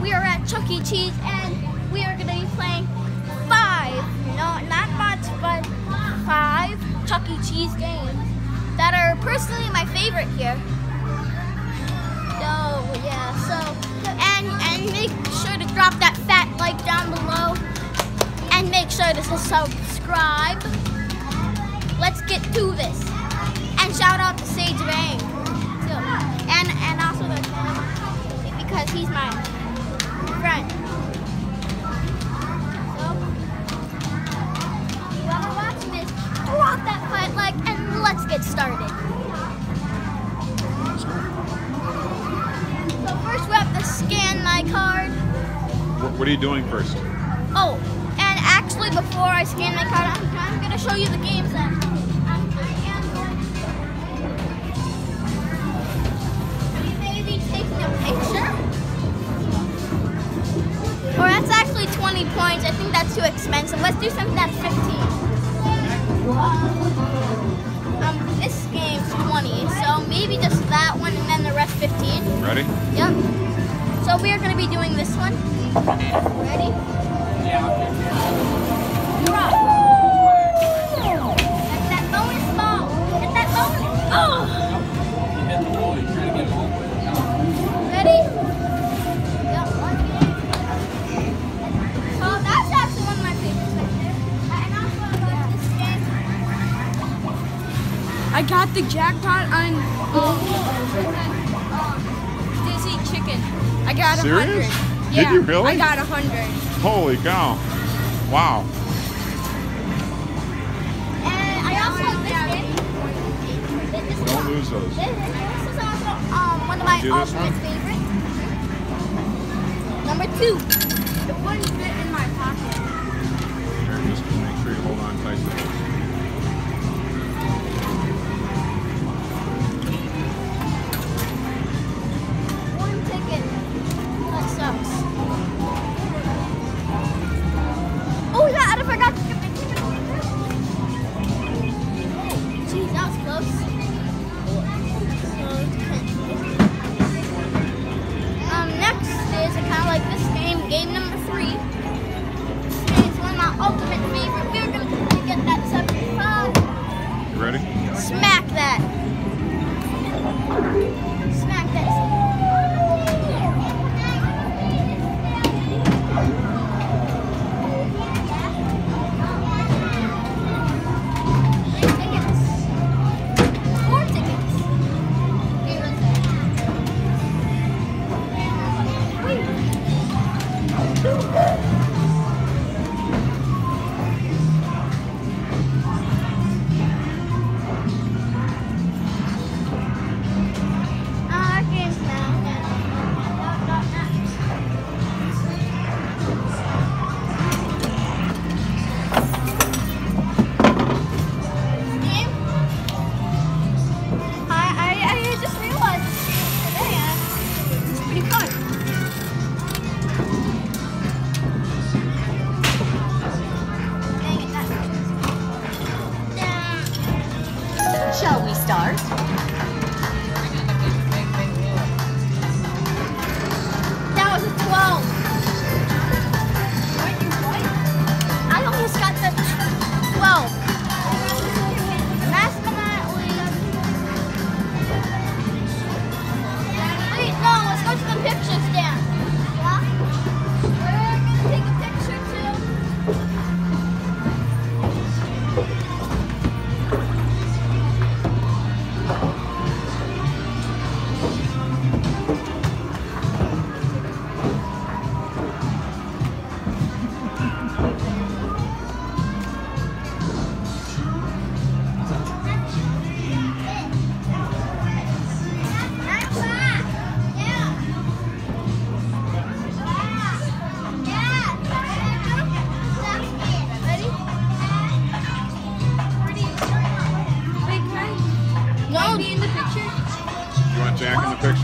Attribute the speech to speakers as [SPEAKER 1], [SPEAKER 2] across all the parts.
[SPEAKER 1] We are at Chuck E. Cheese and we are gonna be playing five, no, not much, but five Chuck E. Cheese games that are personally my favorite here. So yeah, so and and make sure to drop that fat like down below and make sure to subscribe. Let's get to this. And shout out to Sage Bang. too. And and also the because he's my friend. So whoever watching this, drop that fight like and let's get started. So first we have to scan my card.
[SPEAKER 2] What, what are you doing first?
[SPEAKER 1] Oh, and actually before I scan my card, I'm, I'm gonna show you the games that points. I think that's too expensive. Let's do something that's 15. Um, this game's 20, so maybe just that one and then the rest 15.
[SPEAKER 2] Ready?
[SPEAKER 1] Yep. So we are going to be doing this one. Ready? Yeah. Drop. Get that bonus ball. Get that bonus. Oh! I
[SPEAKER 3] got the jackpot on Dizzy Chicken. I got a
[SPEAKER 2] Serious?
[SPEAKER 3] hundred.
[SPEAKER 2] Did
[SPEAKER 3] Yeah,
[SPEAKER 2] you really?
[SPEAKER 3] I got a hundred.
[SPEAKER 2] Holy cow. Wow.
[SPEAKER 1] And I also this game.
[SPEAKER 2] Don't lose those.
[SPEAKER 1] This, this is also um, one of my
[SPEAKER 2] Do this
[SPEAKER 1] ultimate favorites. Number two.
[SPEAKER 3] It wouldn't fit in my pocket.
[SPEAKER 1] That.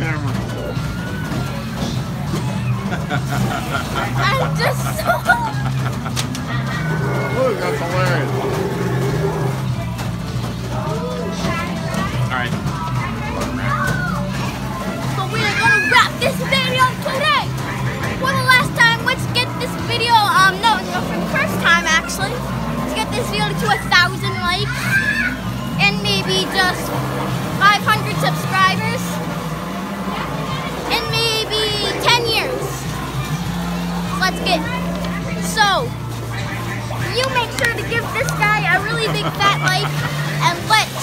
[SPEAKER 4] camera.
[SPEAKER 1] I'm just so.
[SPEAKER 2] Look, that's hilarious. All right.
[SPEAKER 1] So we are gonna wrap this video today. For the last time, let's get this video. Um, no, no, for the first time actually. Let's get this video to a thousand likes and maybe just 500 subscribers Let's get. So you make sure to give this guy a really big fat like and let